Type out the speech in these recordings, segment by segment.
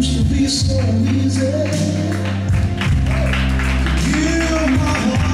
used to be so easy. You. my heart.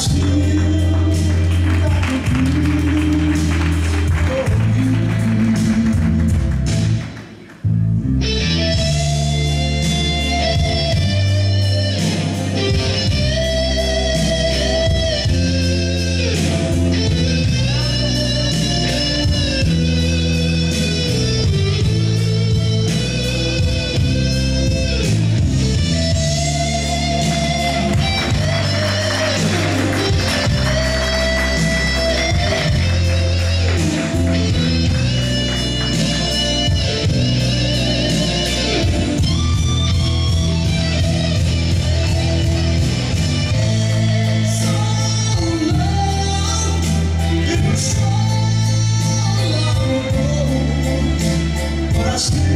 touch you. trust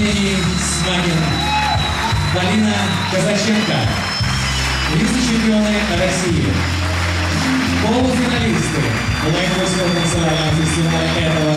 сцене с нами Полина Казаченко, вице-чемпионы России, полуфиналисты Лайквойского национального фестиваля этого